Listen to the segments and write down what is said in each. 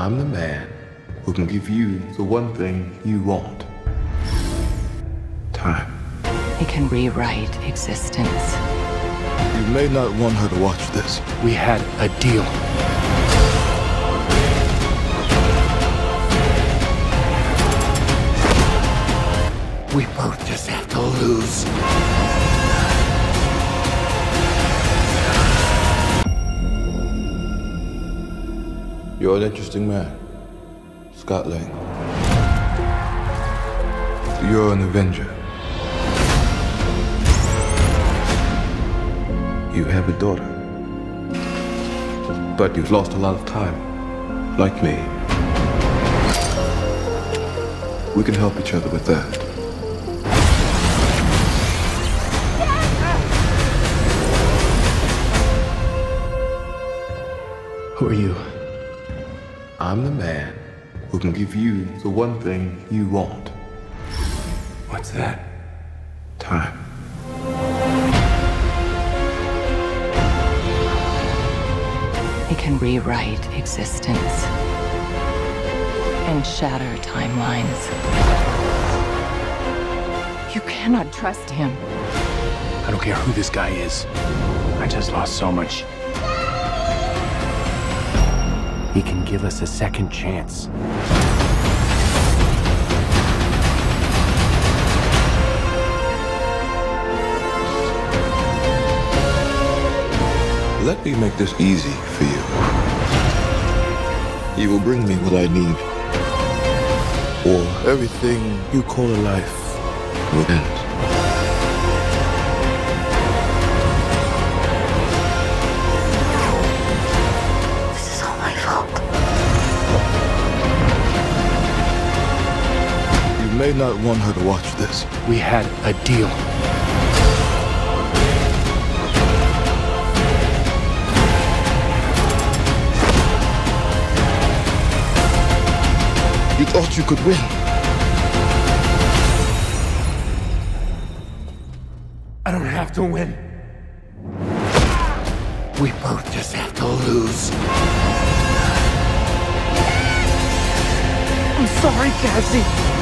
I'm the man who can give you the one thing you want time. It can rewrite existence. You may not want her to watch this. We had a deal. We both just have to lose. You're an interesting man, Scott Lang. You're an Avenger. You have a daughter. But you've lost a lot of time, like me. We can help each other with that. Who are you? I'm the man who can give you the one thing you want What's that? time. It can rewrite existence and shatter timelines. You cannot trust him. I don't care who this guy is. I just lost so much. He can give us a second chance. Let me make this easy for you. You will bring me what I need, or everything you call a life will end. May not want her to watch this. We had a deal. You thought you could win. I don't have to win. We both just have to lose. I'm sorry, Cassie.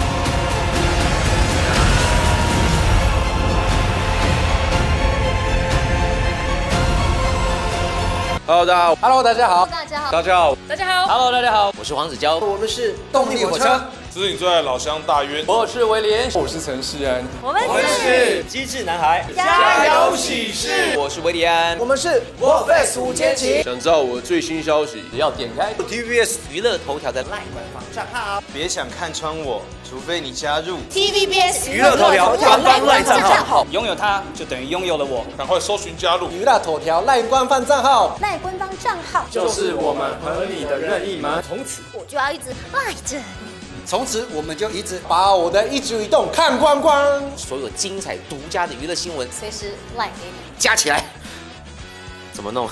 Hello，大家好。Hello，大家好。大家好，大家好。大家好，Hello，大家好。我是黄子佼。我们是动力火车，这是你最爱的老乡大渊，我是威廉。我是陈世安，我们是机智男孩。加油喜事！我是威廉安。我们是 Warface 五千起。想知道我最新消息，只要点开 TVBS 娱乐头条的 LINE 官方账号，别想看穿我，除非你加入 TVBS 娱乐头条官方 LINE 账号。拥有它，就等于拥有了我。赶快搜寻加入。娱乐头条赖官方账号，赖官方账号，就是我们和你的任意门。从此，我就要一直赖着你。从此我们就一直把我的一举一动看光光。所有精彩独家的娱乐新闻随时赖给你。加起来，怎么弄？